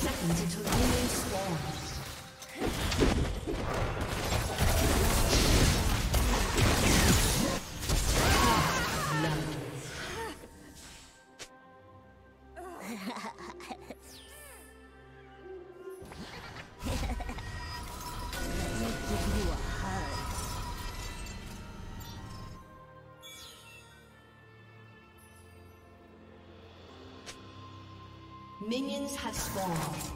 seconds until minions spawn. Minions have spawned.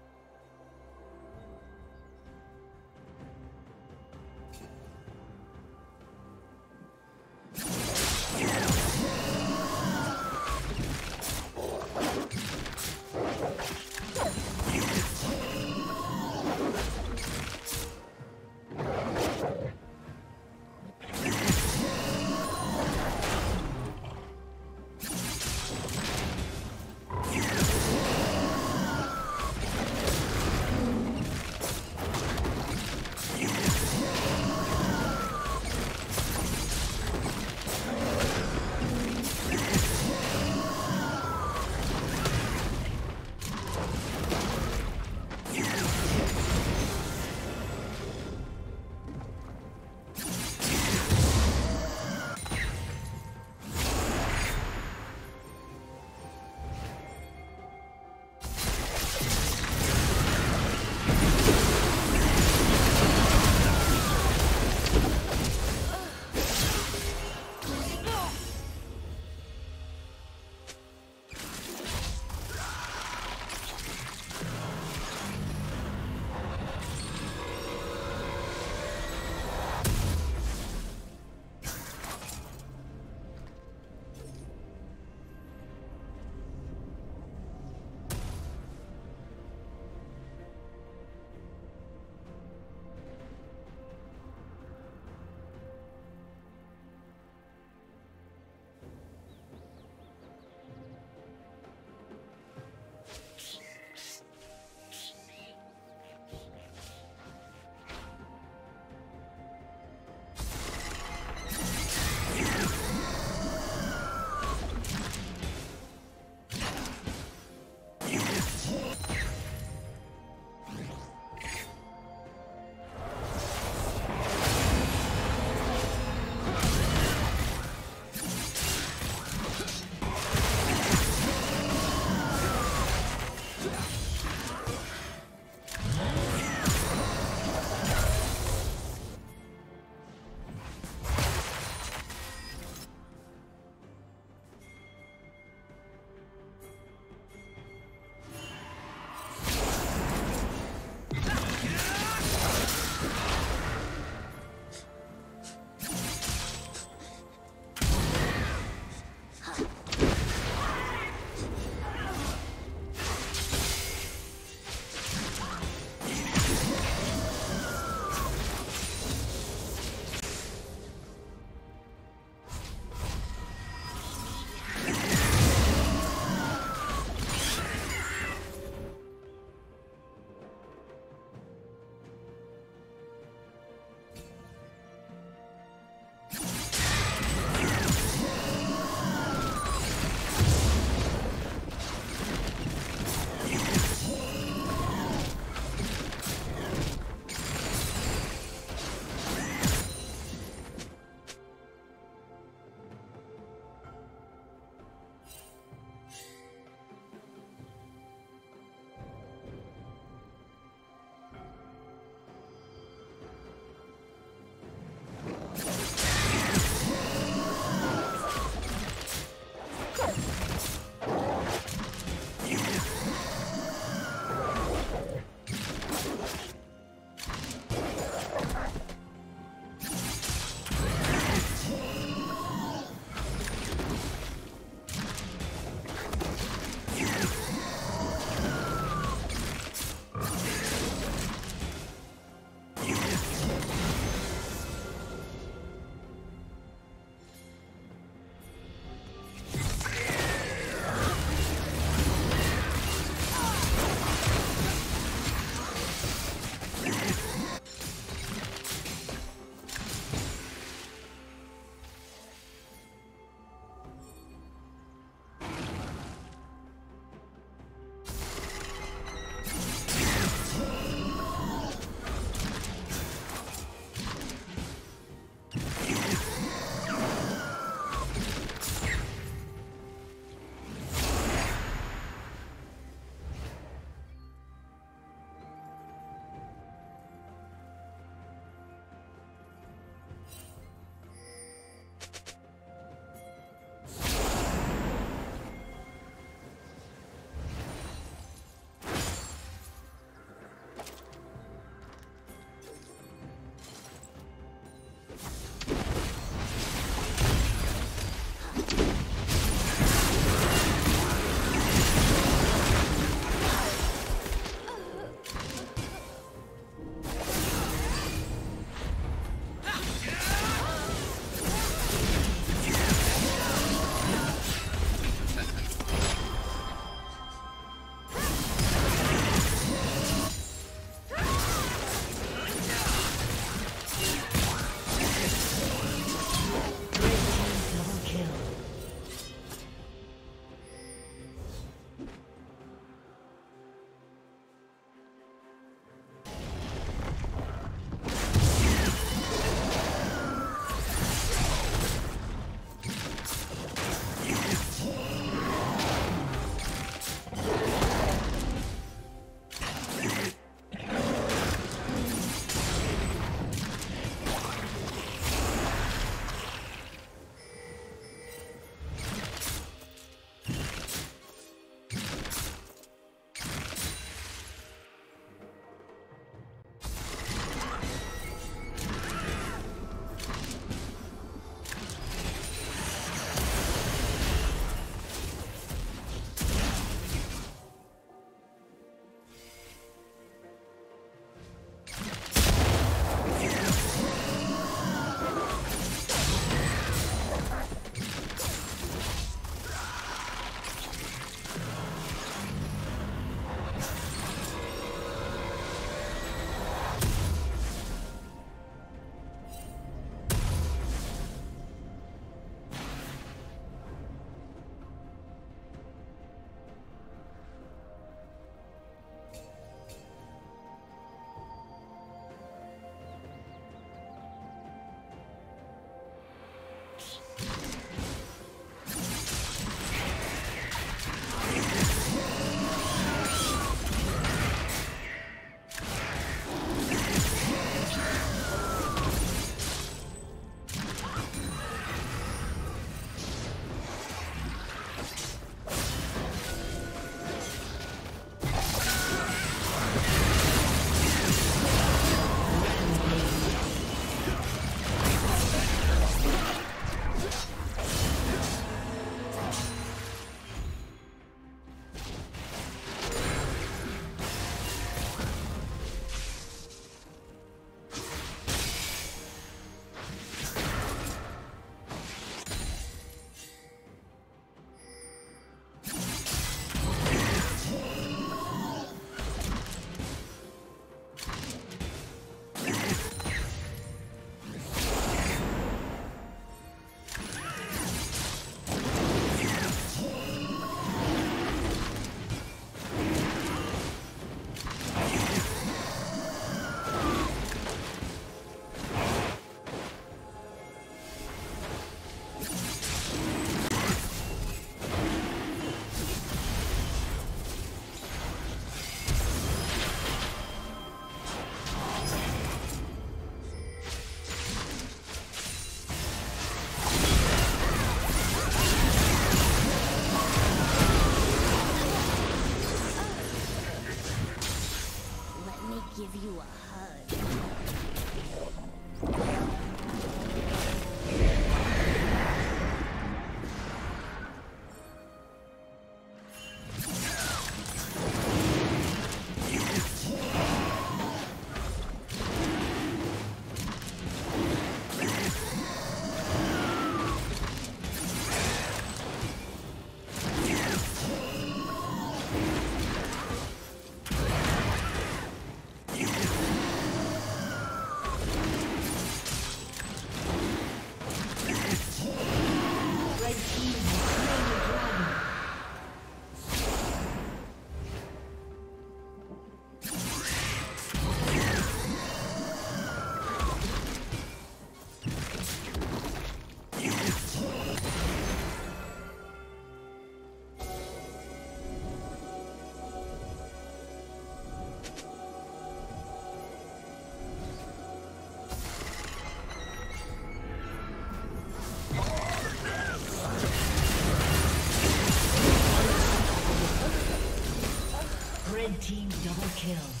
Team double kill.